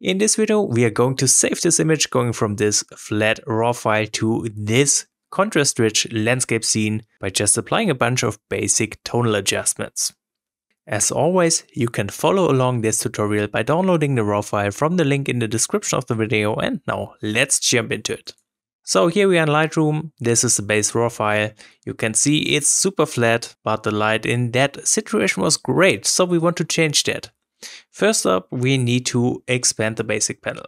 In this video, we are going to save this image going from this flat raw file to this contrast-rich landscape scene by just applying a bunch of basic tonal adjustments. As always, you can follow along this tutorial by downloading the raw file from the link in the description of the video and now let's jump into it. So here we are in Lightroom, this is the base raw file. You can see it's super flat, but the light in that situation was great, so we want to change that. First up, we need to expand the basic panel.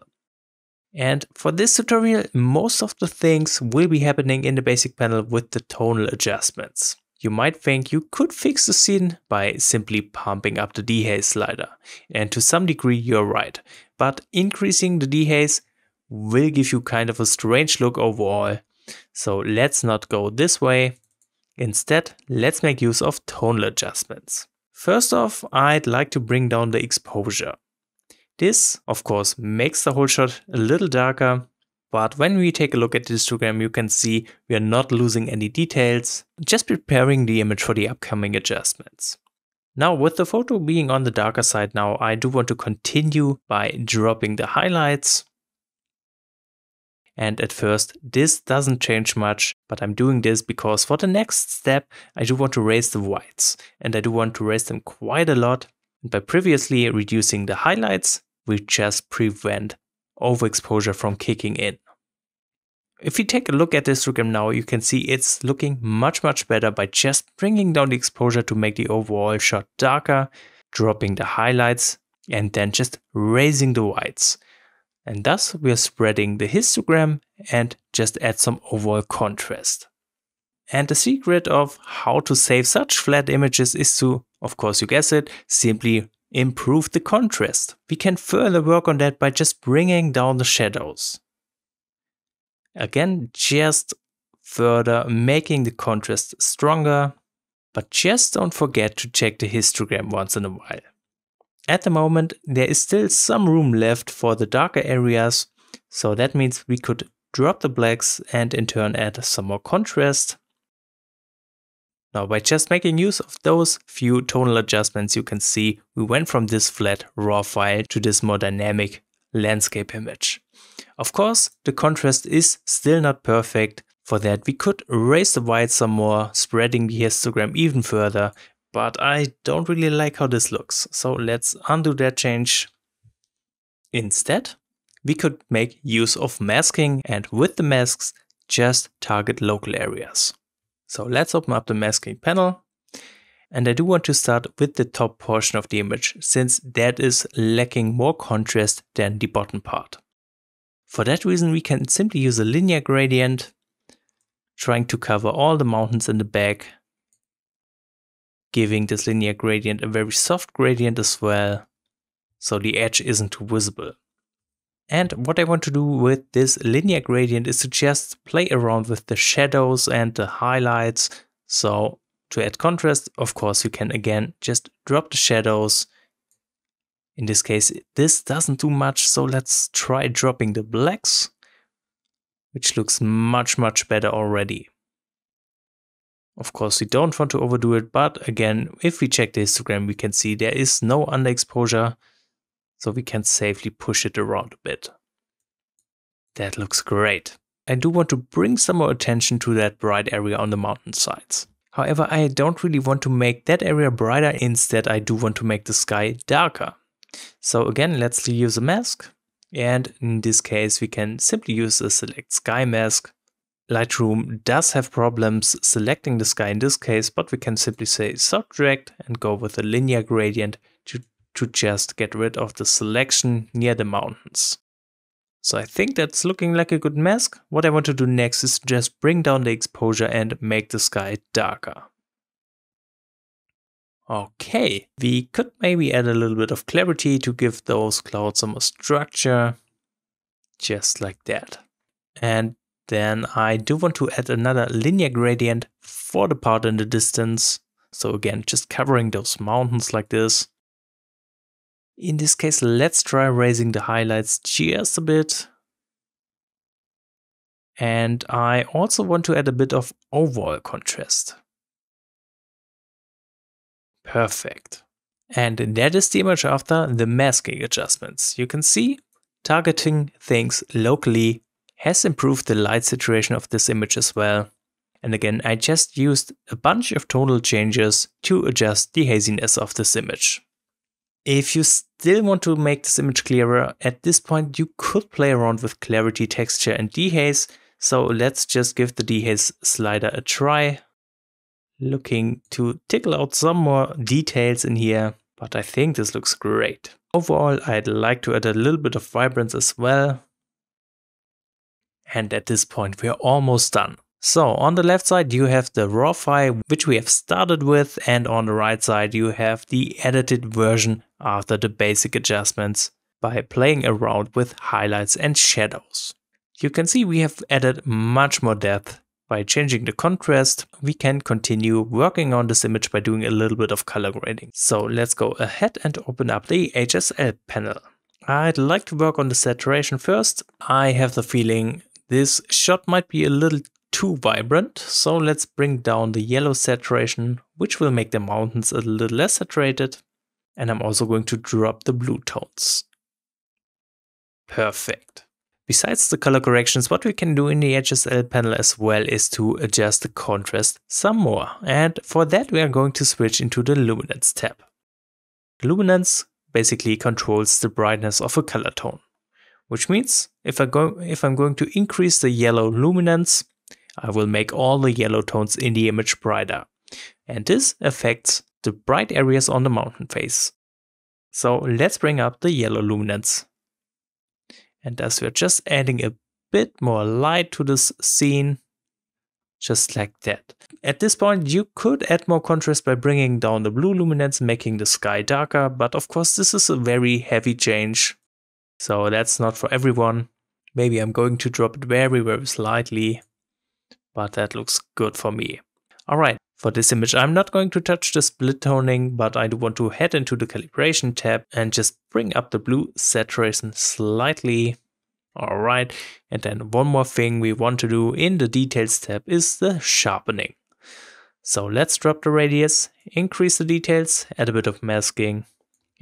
And for this tutorial, most of the things will be happening in the basic panel with the tonal adjustments. You might think you could fix the scene by simply pumping up the dehaze slider. And to some degree, you're right. But increasing the dehaze will give you kind of a strange look overall. So let's not go this way. Instead, let's make use of tonal adjustments. First off, I'd like to bring down the exposure. This, of course, makes the whole shot a little darker, but when we take a look at the histogram, you can see we are not losing any details, just preparing the image for the upcoming adjustments. Now with the photo being on the darker side now, I do want to continue by dropping the highlights and at first, this doesn't change much, but I'm doing this because for the next step, I do want to raise the whites and I do want to raise them quite a lot. And by previously reducing the highlights, we just prevent overexposure from kicking in. If you take a look at this histogram now, you can see it's looking much, much better by just bringing down the exposure to make the overall shot darker, dropping the highlights, and then just raising the whites. And thus we are spreading the histogram and just add some overall contrast. And the secret of how to save such flat images is to, of course you guess it, simply improve the contrast. We can further work on that by just bringing down the shadows. Again, just further making the contrast stronger, but just don't forget to check the histogram once in a while. At the moment, there is still some room left for the darker areas, so that means we could drop the blacks and in turn add some more contrast. Now by just making use of those few tonal adjustments you can see we went from this flat raw file to this more dynamic landscape image. Of course the contrast is still not perfect, for that we could raise the white some more, spreading the histogram even further but I don't really like how this looks. So let's undo that change. Instead, we could make use of masking and with the masks, just target local areas. So let's open up the masking panel. And I do want to start with the top portion of the image, since that is lacking more contrast than the bottom part. For that reason, we can simply use a linear gradient, trying to cover all the mountains in the back giving this linear gradient a very soft gradient as well, so the edge isn't too visible. And what I want to do with this linear gradient is to just play around with the shadows and the highlights. So to add contrast, of course, you can again just drop the shadows. In this case, this doesn't do much, so let's try dropping the blacks, which looks much, much better already. Of course, we don't want to overdo it, but again, if we check the histogram, we can see there is no underexposure, so we can safely push it around a bit. That looks great. I do want to bring some more attention to that bright area on the mountain sides. However, I don't really want to make that area brighter, instead I do want to make the sky darker. So again, let's use a mask. And in this case, we can simply use a select sky mask Lightroom does have problems selecting the sky in this case, but we can simply say subtract and go with a linear gradient to, to just get rid of the selection near the mountains. So I think that's looking like a good mask. What I want to do next is just bring down the exposure and make the sky darker. Okay, we could maybe add a little bit of clarity to give those clouds some structure. Just like that. And then I do want to add another linear gradient for the part in the distance. So again, just covering those mountains like this. In this case, let's try raising the highlights just a bit. And I also want to add a bit of overall contrast. Perfect. And that is the image after the masking adjustments. You can see targeting things locally has improved the light situation of this image as well. And again, I just used a bunch of tonal changes to adjust the haziness of this image. If you still want to make this image clearer, at this point you could play around with clarity, texture and dehaze. So let's just give the dehaze slider a try. Looking to tickle out some more details in here, but I think this looks great. Overall, I'd like to add a little bit of vibrance as well. And at this point, we're almost done. So on the left side, you have the raw file, which we have started with. And on the right side, you have the edited version after the basic adjustments by playing around with highlights and shadows. You can see we have added much more depth. By changing the contrast, we can continue working on this image by doing a little bit of color grading. So let's go ahead and open up the HSL panel. I'd like to work on the saturation first. I have the feeling this shot might be a little too vibrant, so let's bring down the yellow saturation, which will make the mountains a little less saturated. And I'm also going to drop the blue tones. Perfect. Besides the color corrections, what we can do in the HSL panel as well is to adjust the contrast some more. And for that we are going to switch into the luminance tab. Luminance basically controls the brightness of a color tone. Which means if, I go, if I'm going to increase the yellow luminance, I will make all the yellow tones in the image brighter. And this affects the bright areas on the mountain face. So let's bring up the yellow luminance. And as we're just adding a bit more light to this scene, just like that. At this point, you could add more contrast by bringing down the blue luminance, making the sky darker, but of course this is a very heavy change, so that's not for everyone. Maybe I'm going to drop it very, very slightly, but that looks good for me. Alright, for this image I'm not going to touch the split toning, but I do want to head into the calibration tab and just bring up the blue saturation slightly. Alright, and then one more thing we want to do in the details tab is the sharpening. So let's drop the radius, increase the details, add a bit of masking,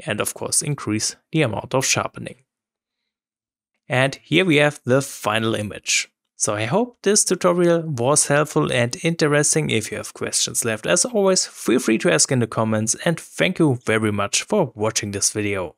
and of course increase the amount of sharpening. And here we have the final image. So I hope this tutorial was helpful and interesting. If you have questions left, as always, feel free to ask in the comments and thank you very much for watching this video.